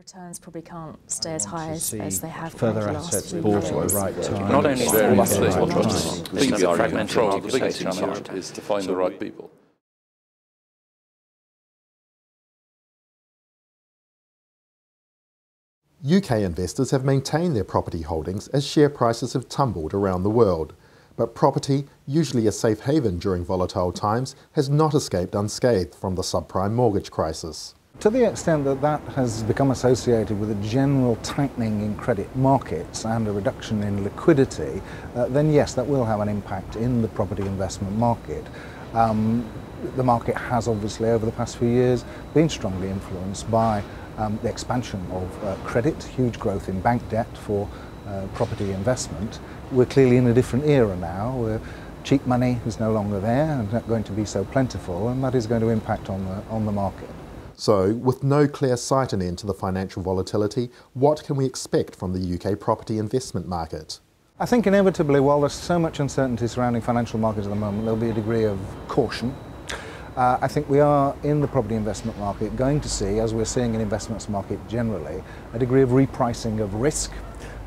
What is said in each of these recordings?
Returns probably can't stay as high as, as they have further the last assets few bought years. at the right time. Not only Very that, much but so. also I think the argument fragmented from the biggest sector in in Europe Europe. is to find the right people. UK investors have maintained their property holdings as share prices have tumbled around the world. But property, usually a safe haven during volatile times, has not escaped unscathed from the subprime mortgage crisis. To the extent that that has become associated with a general tightening in credit markets and a reduction in liquidity, uh, then yes, that will have an impact in the property investment market. Um, the market has obviously over the past few years been strongly influenced by um, the expansion of uh, credit, huge growth in bank debt for uh, property investment. We're clearly in a different era now where cheap money is no longer there and not going to be so plentiful and that is going to impact on the, on the market. So, with no clear sight and end to the financial volatility, what can we expect from the UK property investment market? I think inevitably, while there's so much uncertainty surrounding financial markets at the moment, there'll be a degree of caution. Uh, I think we are in the property investment market going to see, as we're seeing in investments market generally, a degree of repricing of risk.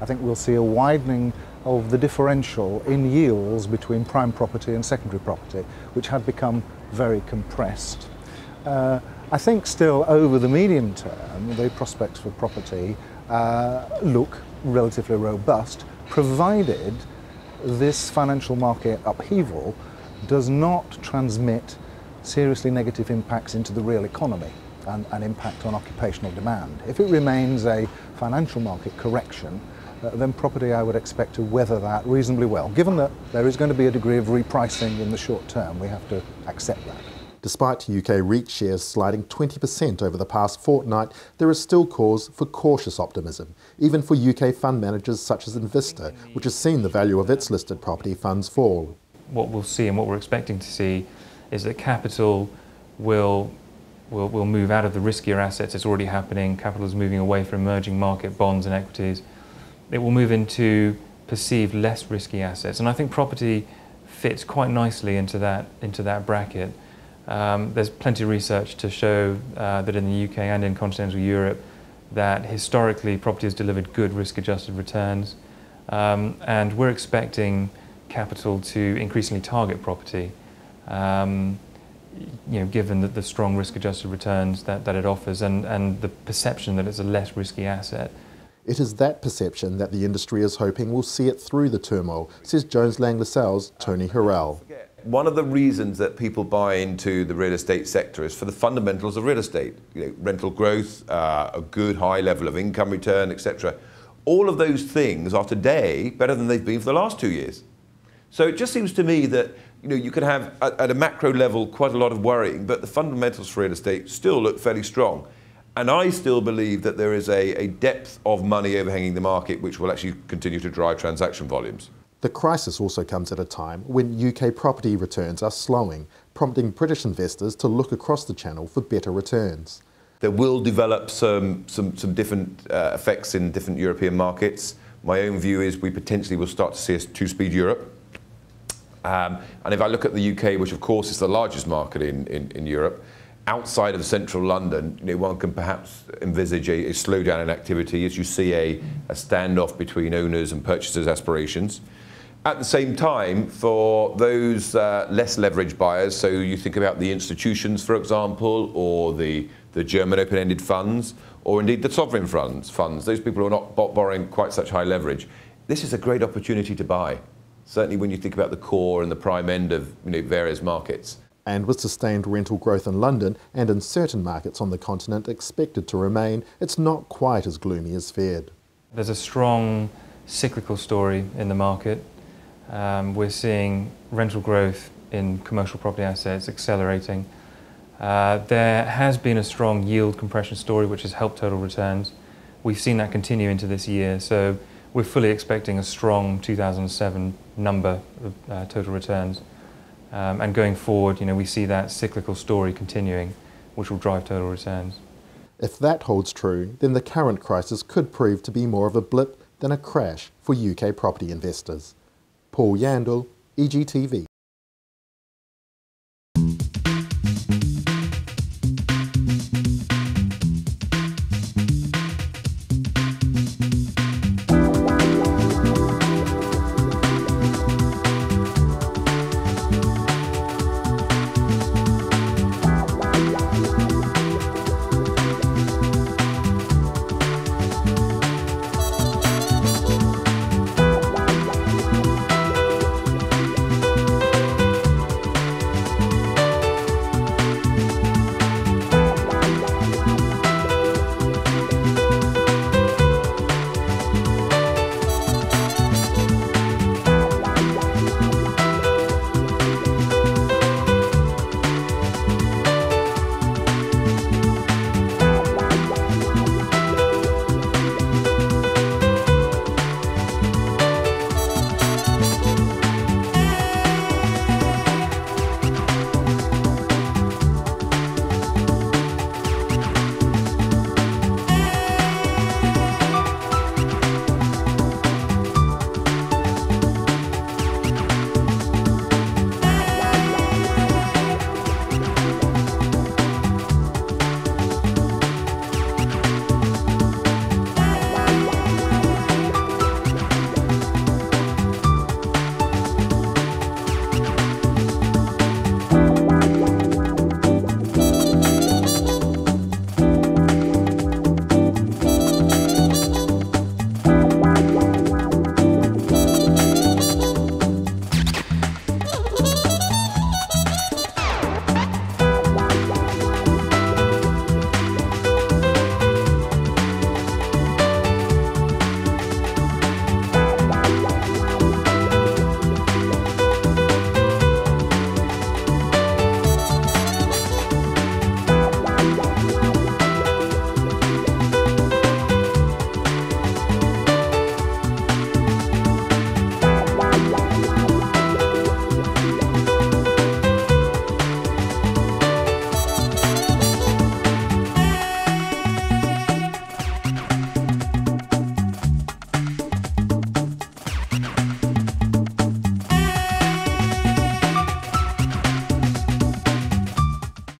I think we'll see a widening of the differential in yields between prime property and secondary property, which had become very compressed. Uh, I think still over the medium term, the prospects for property uh, look relatively robust, provided this financial market upheaval does not transmit seriously negative impacts into the real economy and an impact on occupational demand. If it remains a financial market correction, uh, then property I would expect to weather that reasonably well. Given that there is going to be a degree of repricing in the short term, we have to accept that. Despite UK REIT shares sliding 20% over the past fortnight, there is still cause for cautious optimism, even for UK fund managers such as Invista, which has seen the value of its listed property funds fall. What we'll see and what we're expecting to see is that capital will, will, will move out of the riskier assets. It's already happening. Capital is moving away from emerging market bonds and equities. It will move into perceived less risky assets. And I think property fits quite nicely into that, into that bracket. Um, there's plenty of research to show uh, that in the UK and in continental Europe that historically property has delivered good risk-adjusted returns. Um, and we're expecting capital to increasingly target property, um, you know, given that the strong risk-adjusted returns that, that it offers and, and the perception that it's a less risky asset. It is that perception that the industry is hoping will see it through the turmoil, says Jones Lang LaSalle's Tony Horrell. One of the reasons that people buy into the real estate sector is for the fundamentals of real estate. You know, rental growth, uh, a good high level of income return, etc. All of those things are today better than they've been for the last two years. So it just seems to me that you know you can have at, at a macro level quite a lot of worrying, but the fundamentals for real estate still look fairly strong. And I still believe that there is a, a depth of money overhanging the market which will actually continue to drive transaction volumes. The crisis also comes at a time when UK property returns are slowing, prompting British investors to look across the channel for better returns. There will develop some, some, some different uh, effects in different European markets. My own view is we potentially will start to see a two-speed Europe. Um, and if I look at the UK, which of course is the largest market in, in, in Europe, outside of central London, you know, one can perhaps envisage a, a slowdown in activity as you see a, a standoff between owners and purchasers' aspirations. At the same time, for those uh, less leveraged buyers, so you think about the institutions, for example, or the, the German open-ended funds, or indeed the sovereign funds, funds, those people who are not borrowing quite such high leverage, this is a great opportunity to buy. Certainly when you think about the core and the prime end of you know, various markets. And with sustained rental growth in London and in certain markets on the continent expected to remain, it's not quite as gloomy as feared. There's a strong cyclical story in the market. Um, we're seeing rental growth in commercial property assets accelerating. Uh, there has been a strong yield compression story which has helped total returns. We've seen that continue into this year, so we're fully expecting a strong 2007 number of uh, total returns. Um, and going forward, you know, we see that cyclical story continuing, which will drive total returns. If that holds true, then the current crisis could prove to be more of a blip than a crash for UK property investors. Paul Yandall, EGTV.